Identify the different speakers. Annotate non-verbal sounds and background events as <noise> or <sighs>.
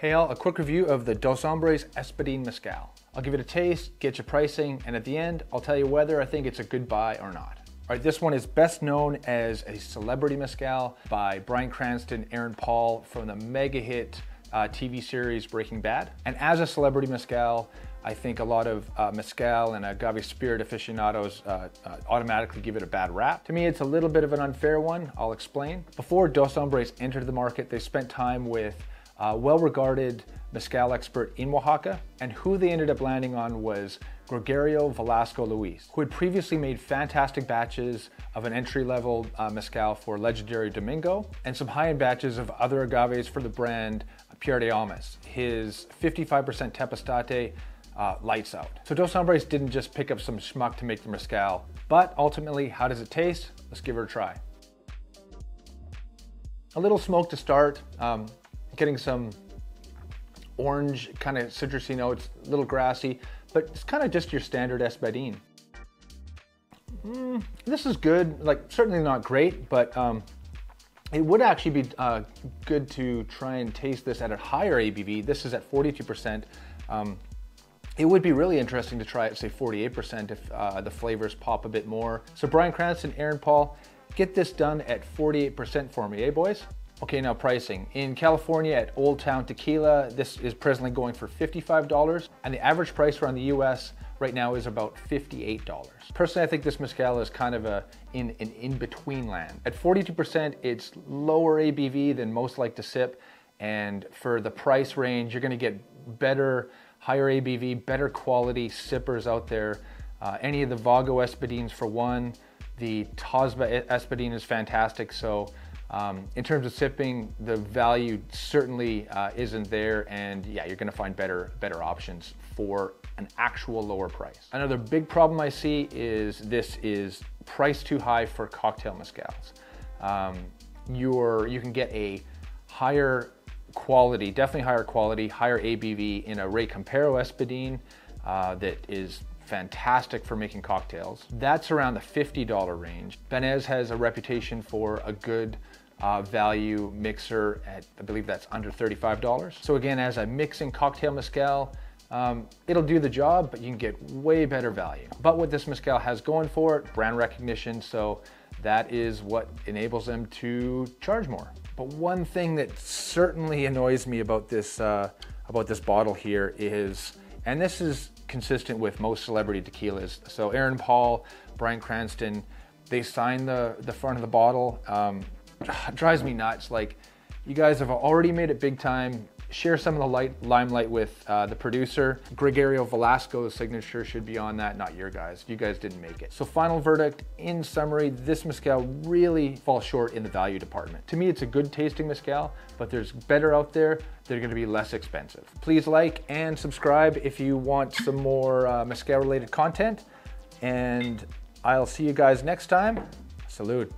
Speaker 1: Hey all, a quick review of the Dos Hombres Espadin Mezcal. I'll give it a taste, get your pricing, and at the end, I'll tell you whether I think it's a good buy or not. All right, this one is best known as a celebrity mezcal by Bryan Cranston, Aaron Paul from the mega hit uh, TV series Breaking Bad. And as a celebrity mezcal, I think a lot of uh, mezcal and agave spirit aficionados uh, uh, automatically give it a bad rap. To me, it's a little bit of an unfair one. I'll explain. Before Dos Hombres entered the market, they spent time with uh, well-regarded mezcal expert in Oaxaca, and who they ended up landing on was Gregorio Velasco Luis, who had previously made fantastic batches of an entry-level uh, mezcal for Legendario Domingo, and some high-end batches of other agaves for the brand Pierde Almas. His 55% Tepeztate uh, lights out. So Dos Hombres didn't just pick up some schmuck to make the mezcal, but ultimately, how does it taste? Let's give it a try. A little smoke to start, um, getting some orange kind of citrusy notes, a little grassy, but it's kind of just your standard Espadin. Mm, this is good, like certainly not great, but um, it would actually be uh, good to try and taste this at a higher ABV. This is at 42%. Um, it would be really interesting to try it, say 48% if uh, the flavors pop a bit more. So Bryan Cranston, Aaron Paul, get this done at 48% for me, eh boys? Okay, now pricing. In California at Old Town Tequila, this is presently going for $55, and the average price around the US right now is about $58. Personally, I think this mezcal is kind of a in an in-between land. At 42%, it's lower ABV than most like to sip, and for the price range, you're gonna get better, higher ABV, better quality sippers out there. Uh, any of the Vago Espadins for one, the Tosba Espadin is fantastic, so um, in terms of sipping, the value certainly uh, isn't there, and yeah, you're gonna find better, better options for an actual lower price. Another big problem I see is this is priced too high for cocktail mezcals. Um, you're, you can get a higher quality, definitely higher quality, higher ABV in a Rey Campero Espadin uh, that is fantastic for making cocktails. That's around the $50 range. Banhez has a reputation for a good uh, value mixer at, I believe that's under $35. So again, as I'm mixing cocktail mezcal, um, it'll do the job, but you can get way better value. But what this mezcal has going for it, brand recognition, so that is what enables them to charge more. But one thing that certainly annoys me about this, uh, about this bottle here is, and this is consistent with most celebrity tequilas. So Aaron Paul, Bryan Cranston, they sign the, the front of the bottle. Um, <sighs> drives me nuts. Like, you guys have already made it big time. Share some of the light, limelight with uh, the producer. Gregorio Velasco's signature should be on that, not your guys. You guys didn't make it. So final verdict, in summary, this mezcal really falls short in the value department. To me, it's a good tasting mezcal, but there's better out there. They're gonna be less expensive. Please like and subscribe if you want some more uh, mezcal related content. And I'll see you guys next time. Salute.